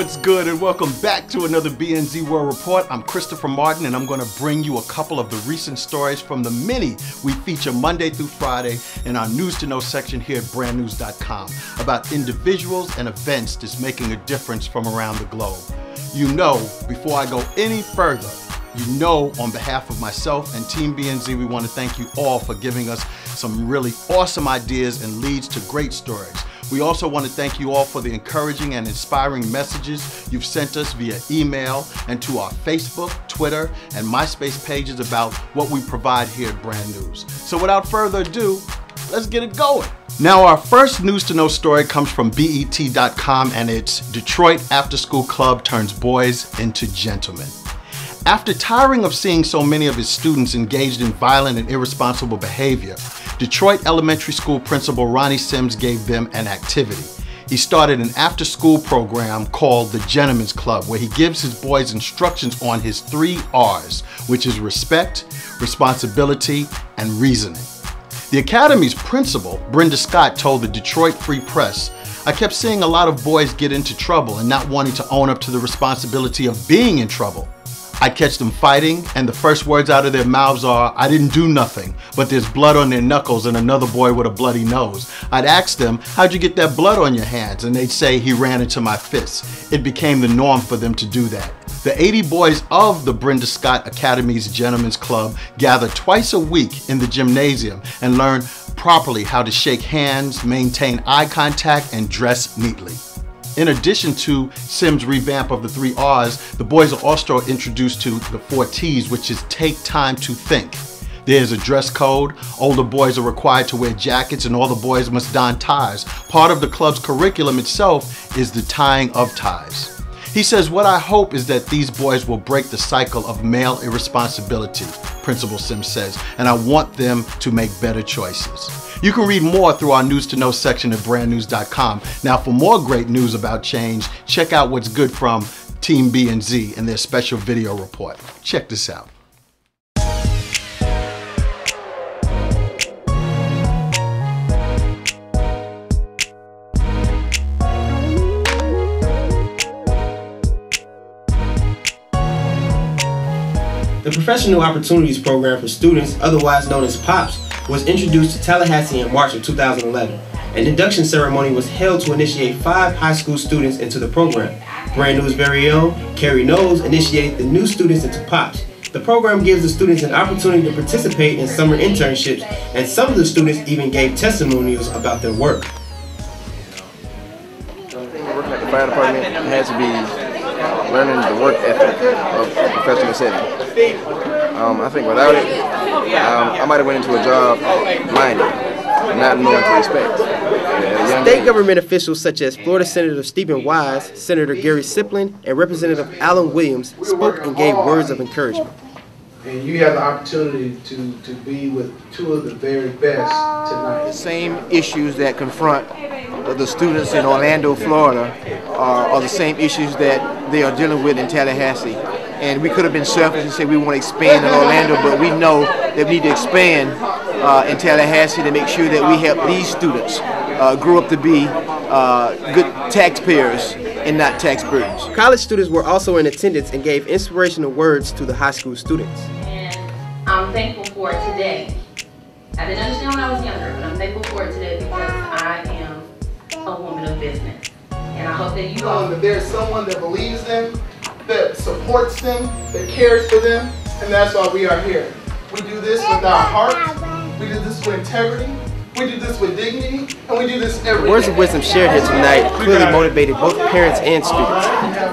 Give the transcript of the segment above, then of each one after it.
what's good, and welcome back to another BNZ World Report. I'm Christopher Martin, and I'm going to bring you a couple of the recent stories from the many we feature Monday through Friday in our News to Know section here at brandnewz.com about individuals and events that's making a difference from around the globe. You know, before I go any further, you know, on behalf of myself and Team BNZ, we want to thank you all for giving us some really awesome ideas and leads to great stories. We also want to thank you all for the encouraging and inspiring messages you've sent us via email and to our Facebook, Twitter, and MySpace pages about what we provide here at Brand Newz. So without further ado, let's get it going. Now, our first news to know story comes from BET.com and it's Detroit After School Club turns boys into gentlemen. After tiring of seeing so many of his students engaged in violent and irresponsible behavior, Detroit Elementary School Principal Ronnie Sims gave them an activity. He started an after school program called the Gentlemen's Club, where he gives his boys instructions on his three R's, which is respect, responsibility, and reasoning. The Academy's principal, Brenda Scott, told the Detroit Free Press, I kept seeing a lot of boys get into trouble and not wanting to own up to the responsibility of being in trouble. I catch them fighting, and the first words out of their mouths are, I didn't do nothing, but there's blood on their knuckles and another boy with a bloody nose. I'd ask them, How'd you get that blood on your hands? And they'd say, He ran into my fists. It became the norm for them to do that. The 80 boys of the Brenda Scott Academy's Gentlemen's Club gather twice a week in the gymnasium and learn properly how to shake hands, maintain eye contact, and dress neatly. In addition to Sims' revamp of the three R's, the boys are also introduced to the four T's, which is take time to think. There's a dress code. Older boys are required to wear jackets and all the boys must don ties. Part of the club's curriculum itself is the tying of ties. He says, what I hope is that these boys will break the cycle of male irresponsibility, Principal Sims says, and I want them to make better choices. You can read more through our News to Know section at brandnewz.com. Now, for more great news about change, check out what's good from Team B and Z and their special video report. Check this out. The Professional Opportunities Program for students, otherwise known as POPS, was introduced to Tallahassee in March of 2011. An induction ceremony was held to initiate five high school students into the program. Brand New's very own, Carrie Knowles, initiated the new students into POPS. The program gives the students an opportunity to participate in summer internships, and some of the students even gave testimonials about their work. Working at the fire department had to be learning the work ethic of a professional setting. Um, I think without it, um, I might have went into a job minded, not knowing to respect. State government officials such as Florida Senator Stephen Wise, Senator Gary Siplin, and Representative Alan Williams spoke and gave words of encouragement. And you have the opportunity to, to be with two of the very best tonight. The same issues that confront the students in Orlando, Florida, are, are the same issues that they are dealing with in Tallahassee. And we could have been selfish and say we want to expand in Orlando, but we know that we need to expand uh, in Tallahassee to make sure that we help these students uh, grow up to be uh, good taxpayers and not tax burdens. College students were also in attendance and gave inspirational words to the high school students. And I'm thankful for it today. I didn't understand when I was younger, but I'm thankful for it today because I am a woman of business. And I hope that you all... Um, that there's someone that believes them, that supports them, that cares for them, and that's why we are here. We do this with our heart, we do this with integrity, we do this with dignity, and we do this every Words of wisdom shared here tonight clearly motivated both parents and students.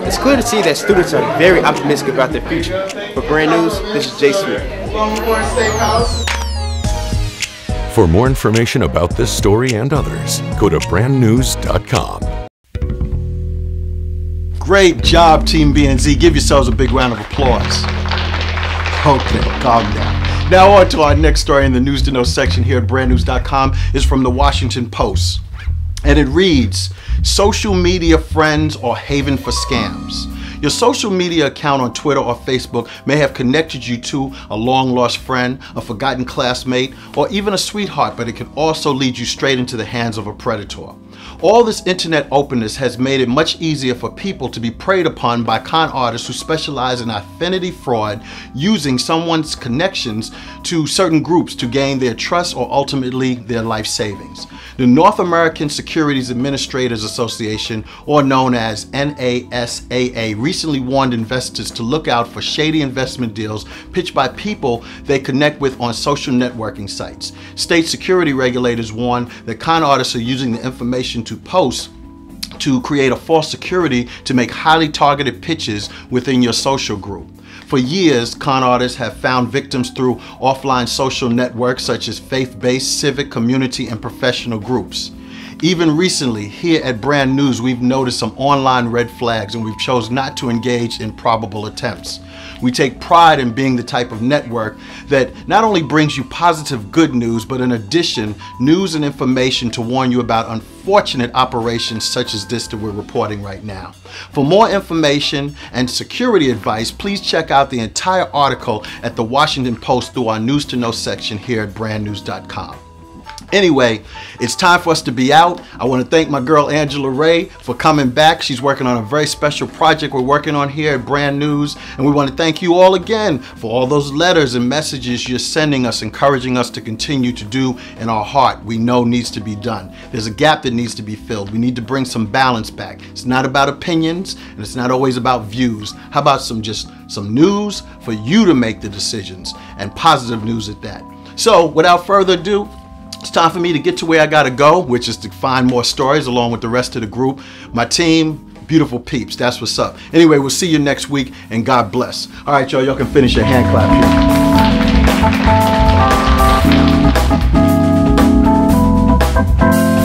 It's clear to see that students are very optimistic about their future. For Brand Newz, this is Jay Smith. For more information about this story and others, go to brandnewz.com. Great job, Team BNZ. Give yourselves a big round of applause. Okay, calm down. Now on to our next story in the News to Know section here at brandnewz.com is from the Washington Post. And it reads, social media friends or haven for scams. Your social media account on Twitter or Facebook may have connected you to a long lost friend, a forgotten classmate, or even a sweetheart, but it can also lead you straight into the hands of a predator. All this internet openness has made it much easier for people to be preyed upon by con artists who specialize in affinity fraud using someone's connections to certain groups to gain their trust or ultimately their life savings. The North American Securities Administrators Association, or known as NASAA, recently warned investors to look out for shady investment deals pitched by people they connect with on social networking sites. State security regulators warn that con artists are using the information to post to create a false security to make highly targeted pitches within your social group. For years, con artists have found victims through offline social networks such as faith-based, civic, community, and professional groups. Even recently, here at Brand Newz, we've noticed some online red flags and we've chosen not to engage in probable attempts. We take pride in being the type of network that not only brings you positive good news, but in addition, news and information to warn you about unfortunate operations such as this that we're reporting right now. For more information and security advice, please check out the entire article at the Washington Post through our News to Know section here at brandnewz.com. Anyway, it's time for us to be out. I want to thank my girl Angela Ray for coming back. She's working on a very special project we're working on here at Brand Newz. And we want to thank you all again for all those letters and messages you're sending us, encouraging us to continue to do in our heart we know needs to be done. There's a gap that needs to be filled. We need to bring some balance back. It's not about opinions and it's not always about views. How about some just some news for you to make the decisions and positive news at that. So without further ado, it's time for me to get to where I gotta go, which is to find more stories along with the rest of the group. My team, beautiful peeps, that's what's up. Anyway, we'll see you next week and God bless. All right, y'all, y'all can finish your hand clap here.